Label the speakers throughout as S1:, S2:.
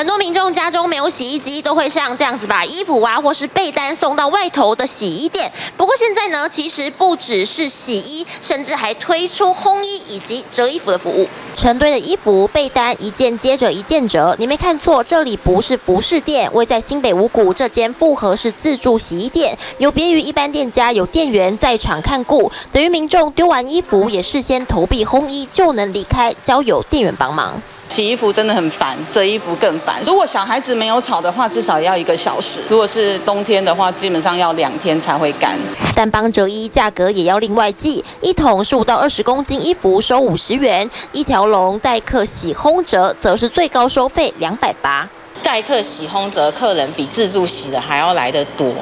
S1: 很多民众家中没有洗衣机，都会像这样子把衣服啊或是被单送到外头的洗衣店。不过现在呢，其实不只是洗衣，甚至还推出烘衣以及折衣服的服务。成堆的衣服被单一件接着一件折，你没看错，这里不是服饰店，位在新北五股这间复合式自助洗衣店，有别于一般店家有店员在场看顾，等于民众丢完衣服也事先投币烘衣就能离开，交由店员帮忙。
S2: 洗衣服真的很烦，折衣服更烦。如果小孩子没有吵的话，至少要一个小时；如果是冬天的话，基本上要两天才会干。
S1: 但帮折衣价格也要另外计，一桶十五到二十公斤衣服收五十元，一条龙代客洗烘折则是最高收费两百八。
S3: 代客洗烘折客人比自助洗的还要来得多。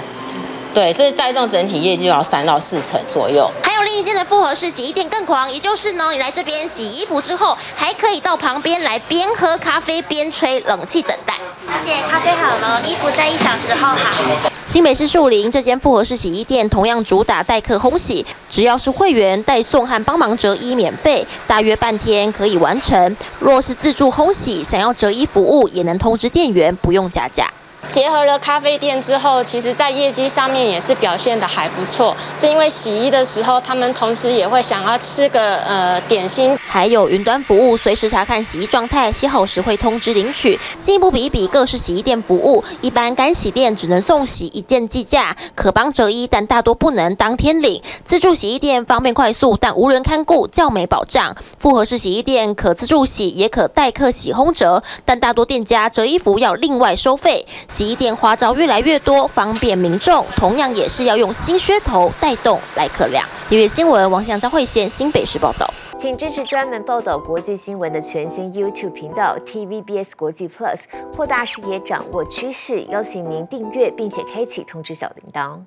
S3: 对，这带动整体业绩要三到四成左右。
S1: 还有另一间的复合式洗衣店更狂，也就是呢，你来这边洗衣服之后，还可以到旁边来边喝咖啡边吹冷气等待。
S4: 小姐，咖啡好了，衣服在一小时后好。
S1: 新北市树林这间复合式洗衣店同样主打代客烘洗，只要是会员代送和帮忙折衣免费，大约半天可以完成。若是自助烘洗，想要折衣服务也能通知店员，不用加价。
S5: 结合了咖啡店之后，其实在业绩上面也是表现的还不错。是因为洗衣的时候，他们同时也会想要吃个呃点心，
S1: 还有云端服务，随时查看洗衣状态，洗好时会通知领取。进一步比一比各式洗衣店服务，一般干洗店只能送洗一件计价，可帮折衣，但大多不能当天领。自助洗衣店方便快速，但无人看顾，较没保障。复合式洗衣店可自助洗，也可代客洗烘折，但大多店家折衣服要另外收费。洗衣店花招越来越多，方便民众，同样也是要用新噱头带动来客量。音乐新闻，王祥张慧贤，新北市报道。
S6: 请支持专门报道国际新闻的全新 YouTube 频道 TVBS 国际 Plus，扩大视野，掌握趋势。邀请您订阅并且开启通知小铃铛。